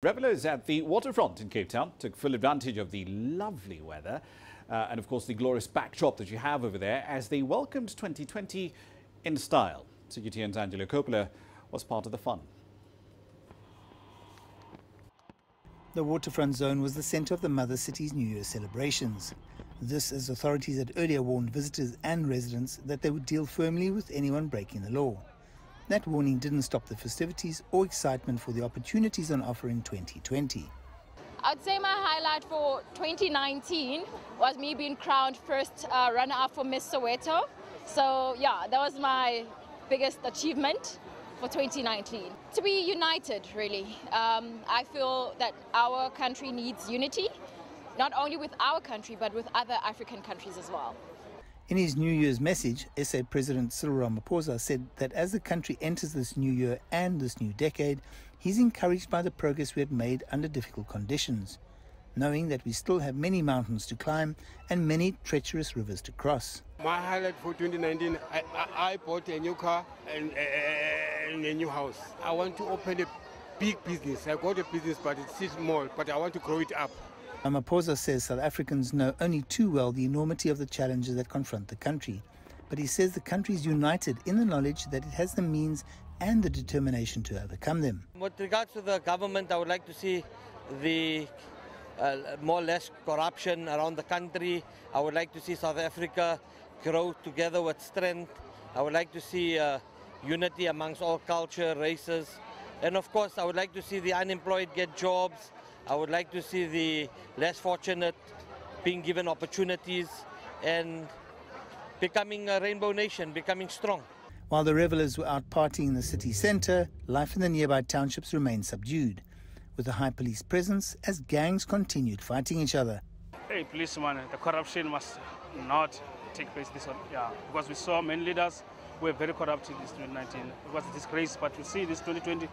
Revelers at the waterfront in Cape Town took full advantage of the lovely weather uh, and, of course, the glorious backdrop that you have over there as they welcomed 2020 in style. CGTN's Angelo Coppola was part of the fun. The waterfront zone was the centre of the mother city's New Year celebrations. This as authorities had earlier warned visitors and residents that they would deal firmly with anyone breaking the law. That warning didn't stop the festivities or excitement for the opportunities on offer in 2020. I'd say my highlight for 2019 was me being crowned first uh, runner-up for Miss Soweto. So yeah, that was my biggest achievement for 2019. To be united, really. Um, I feel that our country needs unity, not only with our country, but with other African countries as well. In his New Year's message, SA President Cyril Ramaphosa said that as the country enters this new year and this new decade, he's encouraged by the progress we have made under difficult conditions, knowing that we still have many mountains to climb and many treacherous rivers to cross. My highlight for 2019, I, I, I bought a new car and, and a new house. I want to open a big business. I got a business, but it's small, but I want to grow it up. Ramaphosa says South Africans know only too well the enormity of the challenges that confront the country. But he says the country is united in the knowledge that it has the means and the determination to overcome them. With regards to the government, I would like to see the uh, more or less corruption around the country. I would like to see South Africa grow together with strength. I would like to see uh, unity amongst all culture, races. And of course, I would like to see the unemployed get jobs. I would like to see the less fortunate being given opportunities and becoming a rainbow nation, becoming strong. While the revelers were out partying in the city centre, life in the nearby townships remained subdued, with a high police presence as gangs continued fighting each other. Hey, policeman, the corruption must not take place this one, yeah, because we saw many leaders were very corrupt in this 2019. It was a disgrace, but we see this 2020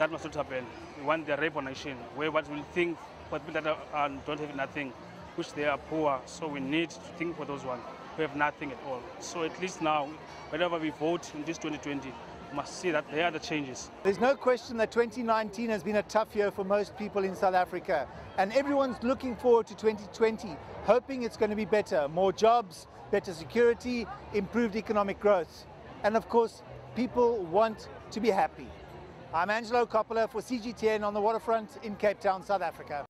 that must not happen. We want the rape nation, where what we think for people that are, um, don't have nothing, which they are poor. So we need to think for those ones who have nothing at all. So at least now, whenever we vote in this 2020, we must see that there are the changes. There's no question that 2019 has been a tough year for most people in South Africa. And everyone's looking forward to 2020, hoping it's going to be better. More jobs, better security, improved economic growth. And of course, people want to be happy. I'm Angelo Coppola for CGTN on the waterfront in Cape Town, South Africa.